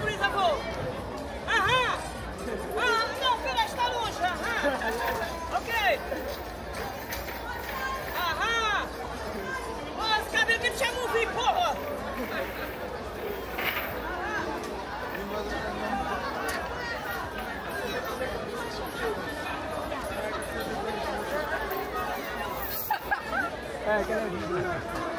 Vamos, Luiz Avô. Aham. Ah, não, pera, está longe. Aham. Ok. Aham. Ó, esse cabelo que tinha vi, porra. É, galerinha.